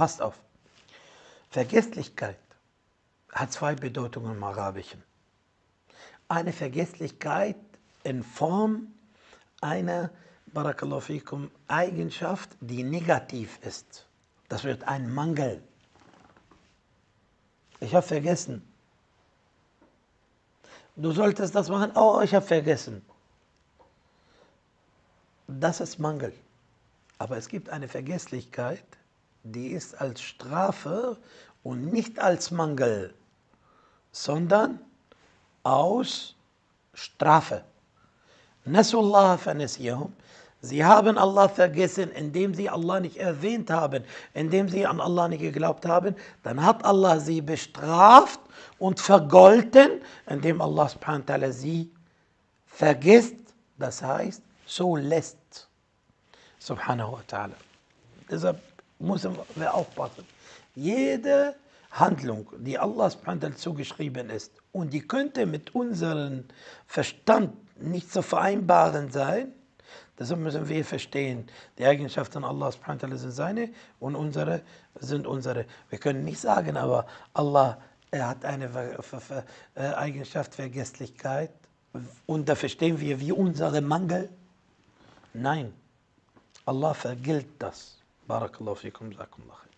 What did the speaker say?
Passt auf. Vergesslichkeit hat zwei Bedeutungen im Arabischen. Eine Vergesslichkeit in Form einer Barakallahu fikum, Eigenschaft, die negativ ist. Das wird ein Mangel. Ich habe vergessen. Du solltest das machen. Oh, ich habe vergessen. Das ist Mangel. Aber es gibt eine Vergesslichkeit, die ist als Strafe und nicht als Mangel, sondern aus Strafe. Nasullah fanesiyahum. Sie haben Allah vergessen, indem sie Allah nicht erwähnt haben, indem sie an Allah nicht geglaubt haben. Dann hat Allah sie bestraft und vergolten, indem Allah sie vergisst. Das heißt, so lässt. Subhanahu wa ta'ala. Deshalb müssen wir aufpassen. Jede Handlung, die Allah subhanahu zugeschrieben ist und die könnte mit unserem Verstand nicht zu vereinbaren sein, deshalb müssen wir verstehen, die Eigenschaften Allah subhanahu sind seine und unsere sind unsere. Wir können nicht sagen, aber Allah er hat eine äh, Eigenschaft Vergesslichkeit und da verstehen wir wie unsere Mangel. Nein, Allah vergilt das. Barakallahu fikum, Jazakumullah.